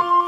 you